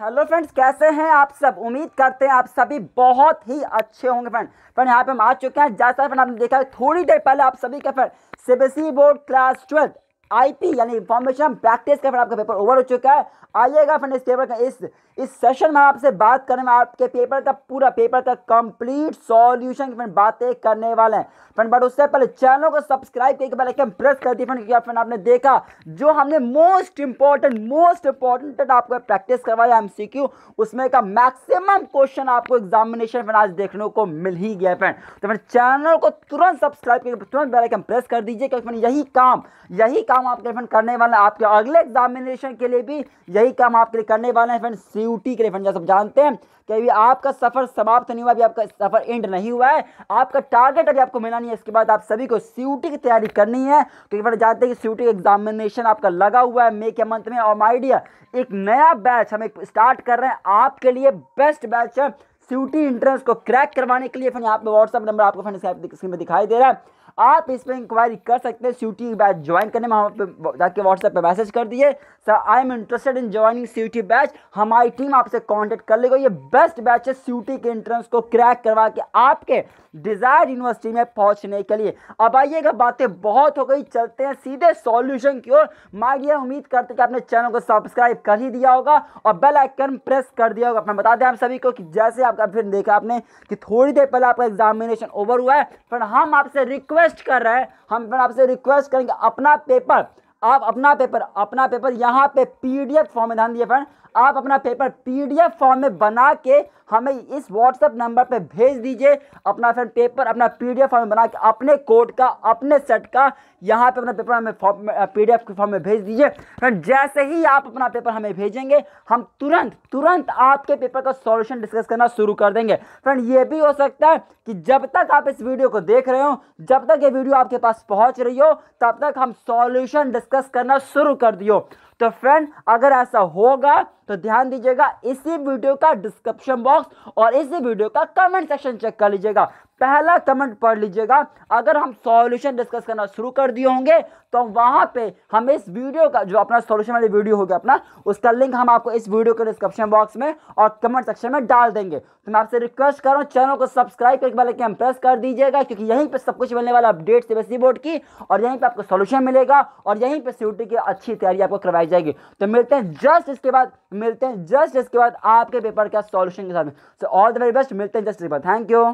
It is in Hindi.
हेलो फ्रेंड्स कैसे हैं आप सब? उम्मीद करते हैं आप सभी बहुत ही अच्छे होंगे फ्रेंड फ्रेंड यहाँ पे हम आ चुके हैं। जैसा फ्रेंड आपने देखा है थोड़ी देर पहले आप सभी का friend CBSE board class twelfth IP यानी इंफॉर्मेशन प्रैक्टिस का फिर आपका पेपर ओवर हो चुका है। आइएगा फ्रेंड इस पेपर का इस इस सेशन में आपसे बात करने में आपके पेपर का पूरा पेपर का कंप्लीट सॉल्यूशन फ्रेंड बातें करने वाले हैं। फ्रेंड बट उससे पहले चैनल को सब्सक्राइब करके पहले एकदम प्रेस कर दिए फ्रेंड क्योंकि फ्रेंड आपने देखा, जो हमने मोस्ट इंपॉर्टेंट मोस्ट इंपॉर्टेंट आपको प्रैक्टिस करवाया एमसीक्यू उसमें का मैक्सिमम क्वेश्चन आपको एग्जामिनेशन फ्रेंड आज देखने को मिल ही गया फ्रेंड तो फ्रेंड चैनल को तुरंत सब्सक्राइब करके तुरंत बेल आइकन प्रेस कर दीजिए, क्योंकि यही काम यही काम आपके फ्रेंड करने वाले हैं। आपके अगले एग्जामिनेशन के लिए भी यही काम आपके लिए करने वाले हैं फ्रेंड सी के लिए फ्रेंड जैसे जानते हैं कि अभी आपका सफ़र समाप्त नहीं हुआ, अभी आपका सफ़र एंड नहीं हुआ है। आपका टारगेट अभी आपको मिला नहीं है, इसके बाद आप सभी को सीयूटी की तैयारी करनी है। क्योंकि फ्रेंड जानते हैं कि सी एग्जामिनेशन आपका लगा हुआ है मे के मंथ में। और माइडिया एक नया बैच हम स्टार्ट कर रहे हैं। आपके लिए बेस्ट बैच है सी इंट्रेंस को क्रैक करवाने के लिए फिर यहाँ पे व्हाट्सअप नंबर आपको फ्रेंड स्क्रीन में दिखाई दे रहा है। आप इस पर इंक्वायरी कर सकते हैं। सी बैच ज्वाइन करने में हम जाके व्हाट्सएप पे मैसेज कर दिए। Sir I am interested in joining C batch हमारी टीम आपसे कांटेक्ट कर लेगा ये बेस्ट बैच है सी के इंट्रेंस को क्रैक करवा के आपके डिज़ायर यूनिवर्सिटी में पहुँचने के लिए। अब आइएगा, बातें बहुत हो गई। चलते हैं सीधे सॉल्यूशन की ओर। माइडिया उम्मीद करते कि आपने चैनल को सब्सक्राइब कर ही दिया होगा और बेल आइकन प्रेस कर दिया होगा। मैं बता दें आप सभी को कि जैसे आपका फिर देखा आपने कि थोड़ी देर पहले आपका एग्जामिनेशन ओवर हुआ है। फिर हम आपसे रिक्वेस्ट कर रहे हैं हम आपसे रिक्वेस्ट करेंगे अपना पेपर आप अपना पेपर अपना पेपर यहाँ पे पीडीएफ फॉर्म में ध्यान दिए फ्रेंड आप अपना पेपर पीडीएफ फॉर्म में बना के हमें इस व्हाट्सएप नंबर पे भेज दीजिए। अपना फ्रेंड पेपर अपना पीडीएफ फॉर्म में बना के अपने कोड का, अपने सेट का यहाँ पे अपना पेपर हमें फॉर्म पीडीएफ के फॉर्म में भेज दीजिए। फ्रेंड जैसे ही आप अपना पेपर हमें भेजेंगे, हम तुरंत तुरंत आपके पेपर का सॉल्यूशन डिस्कस करना शुरू कर देंगे। फ्रेंड ये भी हो सकता है कि जब तक आप इस वीडियो को देख रहे हो, जब तक ये वीडियो आपके पास पहुँच रही हो, तब तक हम सॉल्यूशन करना शुरू कर दियो। तो फ्रेंड अगर ऐसा होगा तो ध्यान दीजिएगा, इसी वीडियो का डिस्क्रिप्शन बॉक्स और इसी वीडियो का कमेंट सेक्शन चेक कर लीजिएगा। पहला कमेंट पढ़ लीजिएगा। अगर हम सॉल्यूशन डिस्कस करना शुरू कर दिए होंगे तो वहाँ पे हम इस वीडियो का, जो अपना सॉल्यूशन वाली वीडियो होगा अपना, उसका लिंक हम आपको इस वीडियो के डिस्क्रिप्शन बॉक्स में और कमेंट सेक्शन में डाल देंगे। तो मैं आपसे रिक्वेस्ट कर रहा हूँ चैनल को सब्सक्राइब करके वाले कैम प्रेस कर दीजिएगा, क्योंकि यहीं पर सब कुछ मिलने वाला अपडेट सीबीएसई बोर्ड की, और यहीं पर आपको सोल्यूशन मिलेगा, और यहीं पर सी की अच्छी तैयारी आपको करवाई जाएगी। तो मिलते हैं जस्ट इसके बाद मिलते हैं जस्ट इसके बाद आपके पेपर का सॉल्यूशन के साथ में। So all the very best मिलते हैं जस्ट इसके बाद। Thank you